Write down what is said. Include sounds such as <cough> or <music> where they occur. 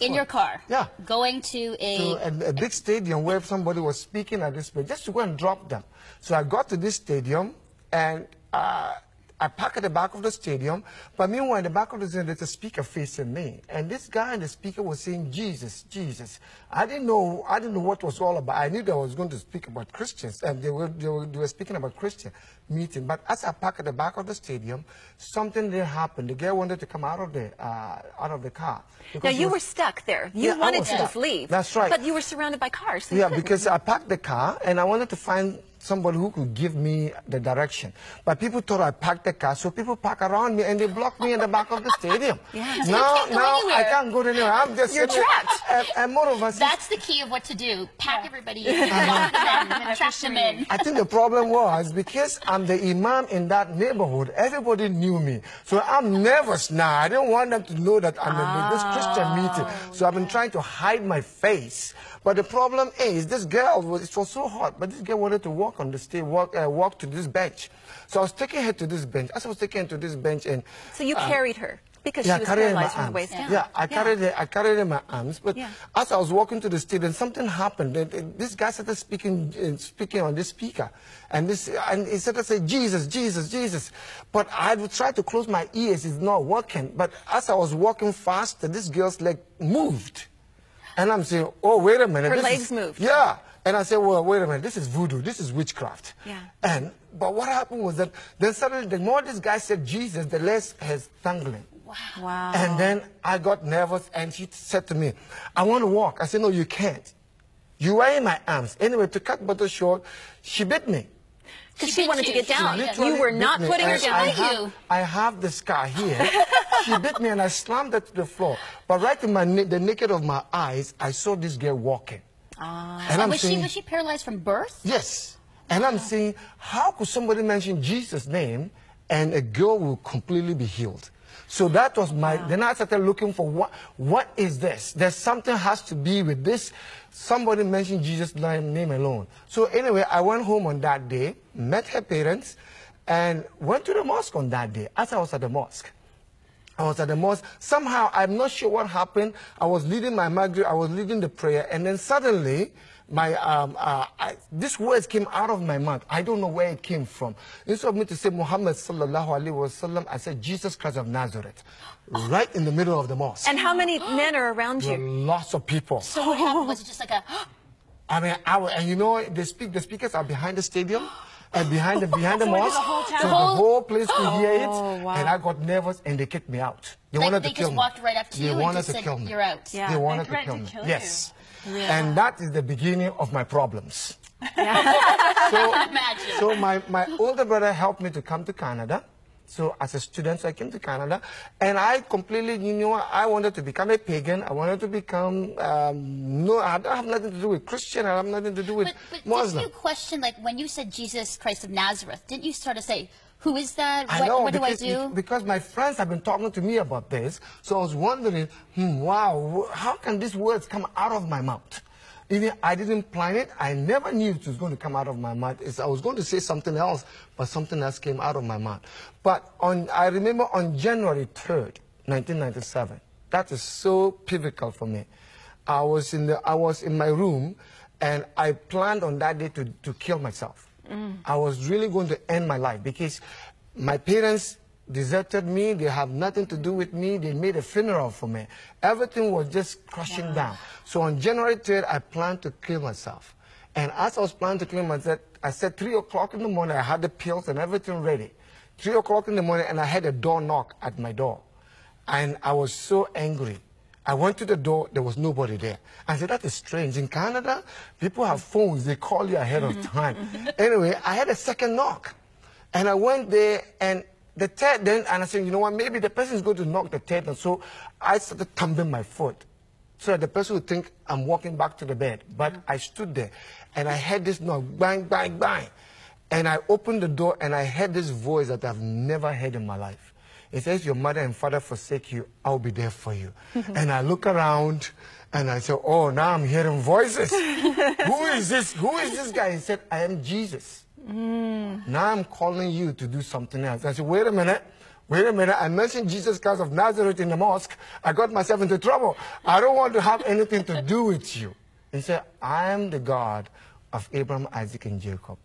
In your car? Yeah. Going to a... To a, a big stadium where somebody was speaking at this place, just to go and drop them. So I got to this stadium, and uh, I parked at the back of the stadium, but meanwhile, in the back of the stadium, there's a speaker facing me. And this guy and the speaker was saying, Jesus, Jesus. I didn't know, I didn't know what was all about. I knew that I was going to speak about Christians, and they were, they were, they were speaking about Christian meeting. But as I parked at the back of the stadium, something did happen. The girl wanted to come out of the, uh, out of the car. Now, you was, were stuck there. You Yeah, wanted to stuck. just leave. That's right. But you were surrounded by cars. so Yeah, because I parked the car and I wanted to find somebody who could give me the direction. But people thought I parked the car, so people park around me and they blocked me in the back of the stadium. <laughs> Yeah. So you Now, can't now I can't go anywhere. I'm just You're sitting there. trapped. And, and moreover, since- That's the key of what to do. Pack everybody in, lock them in, and trap them in. I think the problem was because I'm the imam in that neighborhood, everybody knew me. So I'm nervous now. I don't want them to know that I'm in this Christian oh. meeting. So I've been trying to hide my face. But the problem is, this girl, was, it was so hot, but this girl wanted to walk on the stage, walk, uh, walk to this bench. So I was taking her to this bench. As I was taking her to this bench, and So you carried her because yeah, she was carried her in paralyzed from the waist down. Yeah, I carried her. I carried her in my arms. But Yeah. as I was walking to the stadium, something happened. And- and This guy started speaking, uh, speaking on this speaker, and this, and he started saying, "Jesus, Jesus, Jesus." But I would try to close my ears; it's not working. But as I was walking faster, this girl's leg moved, and I'm saying, "Oh, wait a minute." Her this legs is- moved. Yeah. And I said, well, wait a minute, this is voodoo, this is witchcraft. Yeah. And, but what happened was that then suddenly, the more this guy said Jesus, the less his tangling. Wow. And then I got nervous and she said to me, I want to walk. I said, no, you can't. You are in my arms. Anyway, to cut matters short, she bit me. Because She she, bit wanted to get down. literally You were bit not me, putting her down. I Did have, you? I have the scar here. she <laughs> bit me and I slammed her to the floor. But right in my the naked of my eyes, I saw this girl walking. Ah. And I'm was, she, was she paralyzed from birth? Yes. And I'm saying, how could somebody mention Jesus' name and a girl will completely be healed? So that was my, then I started looking for what, what is this? There's something has to be with this. Somebody mentioned Jesus' name, name alone. So anyway, I went home on that day, met her parents, and went to the mosque on that day. As I was at the mosque, I was at the mosque. Somehow, I'm not sure what happened. I was leading my Maghrib, I was leading the prayer, and then suddenly, my um, uh, I, these words came out of my mouth. I don't know where it came from. Instead of me to say Muhammad sallallahu alaihi wasallam, I said Jesus Christ of Nazareth, right in the middle of the mosque. And how many men are around there you? lots of people. So what happened? Was it just like a... <gasps> I mean, I, and you know, they speak. The speakers are behind the stadium. And behind the behind the So mosque, the whole town? so The the whole- whole place could hear it, Oh, wow. and I got nervous, and they kicked me out. They Like, wanted they to kill just me. walked right up to they you and wanted just to said, kill me. "You're out." Yeah. They They wanted to threatened kill to me. kill you. yes. And that is the beginning of my problems. <laughs> so, Imagine. so my, my older brother helped me to come to Canada. So as a student, so I came to Canada, and I completely, you know, I wanted to become a pagan. I wanted to become, um, no, I don't have nothing to do with Christian. I have nothing to do with But, but didn't Muslim. you question, like, when you said Jesus Christ of Nazareth, didn't you start to say, who is that? I What, know what do I do? because my friends have been talking to me about this, so I was wondering, hmm, wow, how can these words come out of my mouth? Even I didn't plan it. I never knew it was going to come out of my mouth. It's, I was going to say something else, but something else came out of my mouth. But on, I remember on January 3rd, 1997, that is so pivotal for me. I was in, the, I was in my room, and I planned on that day to, to kill myself. Mm. I was really going to end my life because my parents deserted me. They have nothing to do with me. They made a funeral for me. Everything was just crashing down. So on January 3rd, I planned to kill myself. And as I was planning to kill myself, I said 3 o'clock in the morning, I had the pills and everything ready. 3 o'clock in the morning, and I had a door knock at my door. And I was so angry. I went to the door, there was nobody there. I said, that is strange. In Canada, people have phones, they call you ahead of mm-hmm. time. Mm-hmm. Anyway, I had a second knock. And I went there, and the third, then, and I said, you know what, maybe the person is going to knock the third. And so I started thumping my foot so that the person would think I'm walking back to the bed. But mm-hmm. I stood there, and I heard this knock, bang, bang, bang. And I opened the door, and I heard this voice that I've never heard in my life. It says, Your mother and father forsake you, I'll be there for you. Mm-hmm. and I look around and I said, Oh, now I'm hearing voices. <laughs> Who is this? Who is this guy? He said, I am Jesus. Mm. Now I'm calling you to do something else. I said, Wait a minute. Wait a minute, I mentioned Jesus Christ of Nazareth in the mosque. I got myself into trouble. I don't want to have anything to do with you. He said, I am the God of Abraham, Isaac, and Jacob.